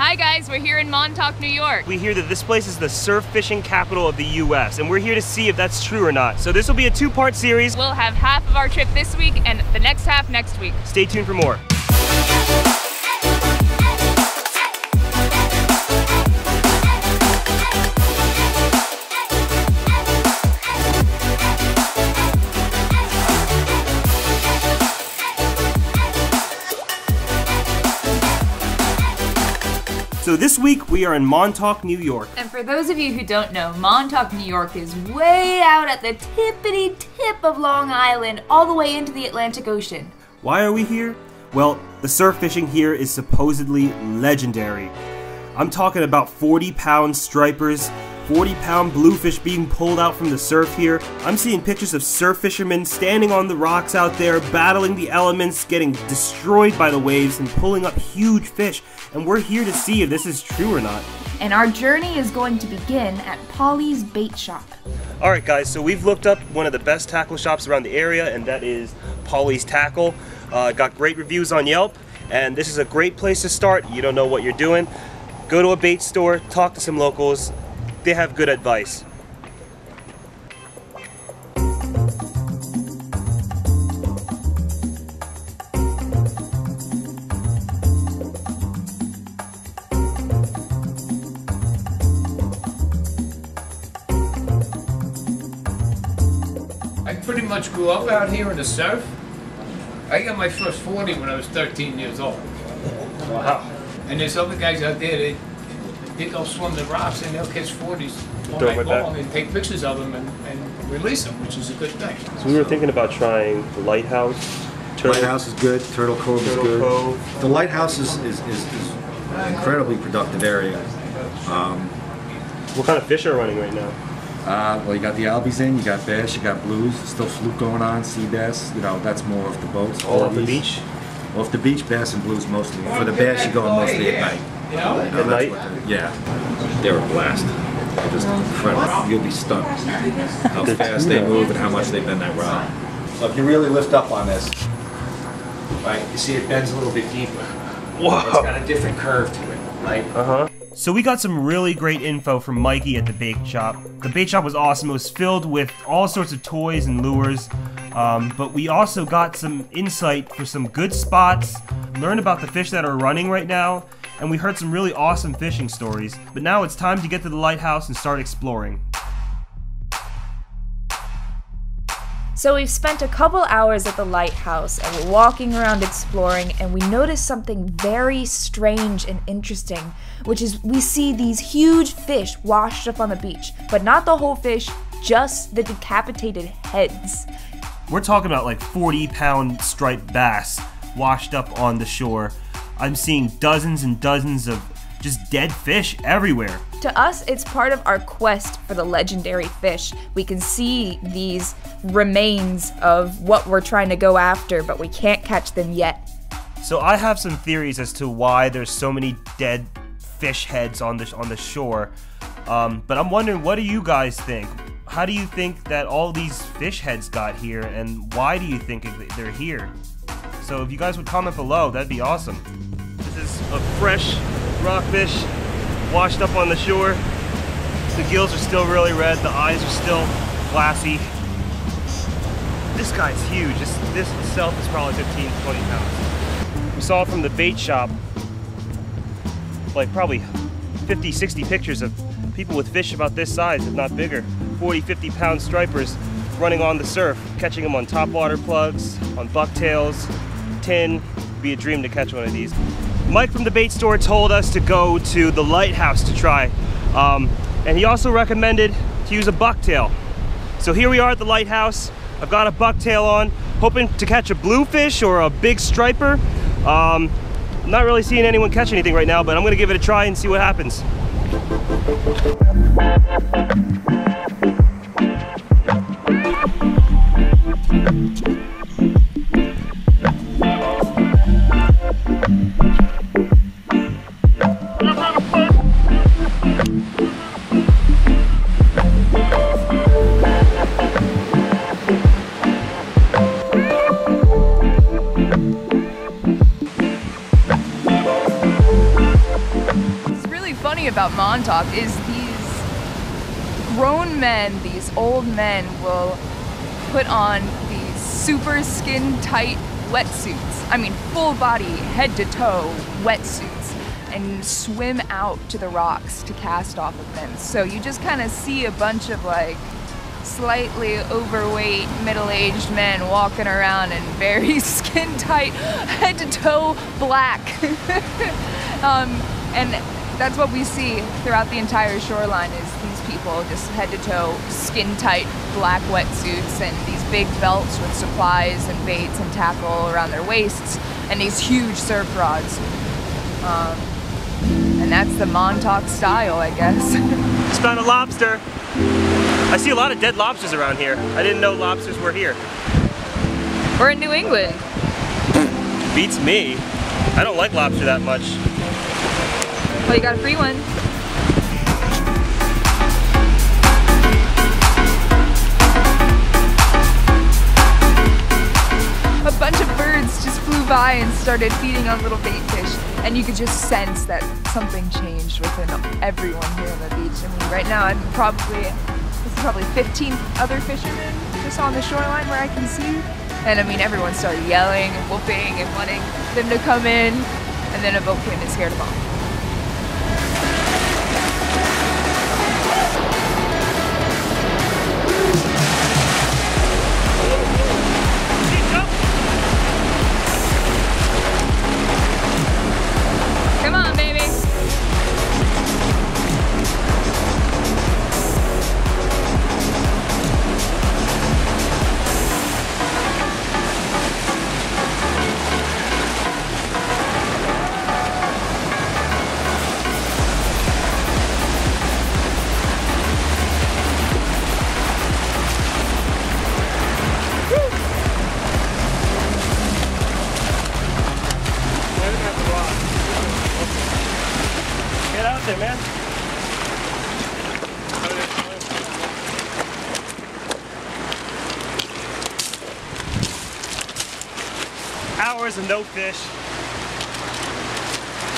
Hi guys, we're here in Montauk, New York. We hear that this place is the surf fishing capital of the US, and we're here to see if that's true or not. So this will be a two-part series. We'll have half of our trip this week and the next half next week. Stay tuned for more. This week we are in Montauk, New York. And for those of you who don't know, Montauk, New York is way out at the tippity tip of Long Island, all the way into the Atlantic Ocean. Why are we here? Well, the surf fishing here is supposedly legendary. I'm talking about 40 pound stripers, 40 pound bluefish being pulled out from the surf here. I'm seeing pictures of surf fishermen standing on the rocks out there, battling the elements, getting destroyed by the waves, and pulling up huge fish. And we're here to see if this is true or not. And our journey is going to begin at Paulie's Bait Shop. Alright guys, so we've looked up one of the best tackle shops around the area, and that is Paulie's Tackle. Uh, got great reviews on Yelp, and this is a great place to start. You don't know what you're doing. Go to a bait store, talk to some locals, they have good advice. I pretty much grew up out here in the surf. I got my first 40 when I was 13 years old. Wow. And there's other guys out there that they go swim the rocks and they'll catch 40s all Throw 'em night right back. long and take pictures of them and, and release them, which is a good thing. So we were thinking about trying the Lighthouse. Turtle, Lighthouse is good. Turtle Cove Turtle is good. Cove. The Lighthouse is, is, is, is an incredibly productive area. Um, What kind of fish are running right now? uh, well, you got the albies in, you got bass, you got blues, still fluke going on, sea bass. You know, that's more off the boats. All off the Forties. beach? Off the beach, bass and blues mostly. For the bass, you're going mostly at night. You know? You At night? yeah. They're a blast. They're just incredible. You'll be stunned how fast they move and how much they bend that rod. So if you really lift up on this, right, you see it bends a little bit deeper. It's Whoa. got a different curve to it, right? Uh-huh. So we got some really great info from Mikey at the bait shop. The bait shop was awesome. It was filled with all sorts of toys and lures. Um, but we also got some insight for some good spots, learned about the fish that are running right now, and we heard some really awesome fishing stories. But now it's time to get to the lighthouse and start exploring. So we've spent a couple hours at the lighthouse and we're walking around exploring and we notice something very strange and interesting, which is we see these huge fish washed up on the beach, but not the whole fish, just the decapitated heads. We're talking about like 40 pound striped bass washed up on the shore. I'm seeing dozens and dozens of just dead fish everywhere. To us, it's part of our quest for the legendary fish. We can see these remains of what we're trying to go after, but we can't catch them yet. So I have some theories as to why there's so many dead fish heads on the on the shore. Um, but I'm wondering, what do you guys think? How do you think that all these fish heads got here, and why do you think they're here? So if you guys would comment below, that'd be awesome. A fresh rockfish washed up on the shore. The gills are still really red. The eyes are still glassy. This guy's huge. This, this itself is probably 15, 20 pounds. We saw from the bait shop, like probably 50, 60 pictures of people with fish about this size, if not bigger. 40, 50 pound stripers running on the surf, catching them on topwater plugs, on bucktails, tin. It'd be a dream to catch one of these. Mike from the bait store told us to go to the lighthouse to try. Um, and he also recommended to use a bucktail. So here we are at the lighthouse. I've got a bucktail on, hoping to catch a bluefish or a big striper. Um, I'm not really seeing anyone catch anything right now, but I'm gonna give it a try and see what happens. Montauk is these grown men, these old men, will put on these super skin tight wetsuits. I mean, full body, head to toe wetsuits, and swim out to the rocks to cast off of them. So you just kind of see a bunch of like slightly overweight, middle aged men walking around in very skin tight, head to toe black. um, and that's what we see throughout the entire shoreline is these people just head to toe skin tight black wetsuits and these big belts with supplies and baits and tackle around their waists and these huge surf rods um, and that's the montauk style i guess Just found a lobster. I see a lot of dead lobsters around here. I didn't know lobsters were here. we're in new england Beats me. I don't like lobster that much. Well you got a free one. A bunch of birds just flew by and started feeding on little bait fish and you could just sense that something changed within everyone here on the beach. I mean right now i'm probably this is probably 15 other fishermen just on the shoreline where i can see. And i mean everyone started yelling and whooping and wanting them to come in and then a boat came and scared them off Get out there, man. Hours of no fish.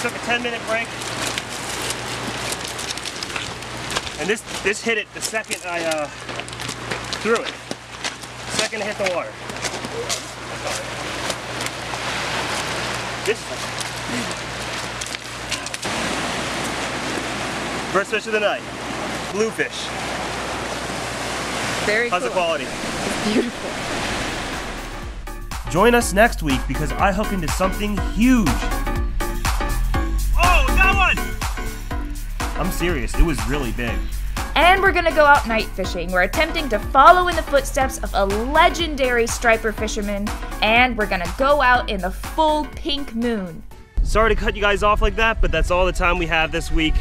Took a 10 minute break. And this this hit it the second I uh, threw it. Second it hit the water. This First fish of the night. Bluefish. very How's cool the quality? beautiful Join us next week because I hook into something huge. Oh, that one! I'm serious, it was really big. And we're gonna go out night fishing. We're attempting to follow in the footsteps of a legendary striper fisherman, and we're gonna go out in the full pink moon. Sorry to cut you guys off like that, but that's all the time we have this week.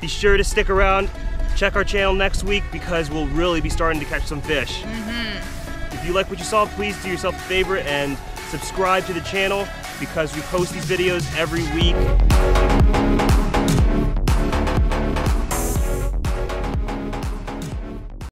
Be sure to stick around. Check our channel next week because we'll really be starting to catch some fish. Mm-hmm. If you like what you saw, please do yourself a favor and subscribe to the channel because we post these videos every week.